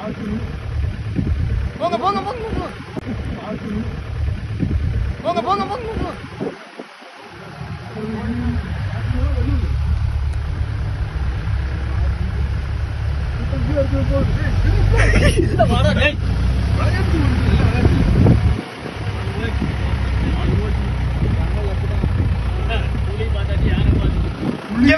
Bana bana bana bana. Bana bana bana bana. Var ya ne? Var ya ne?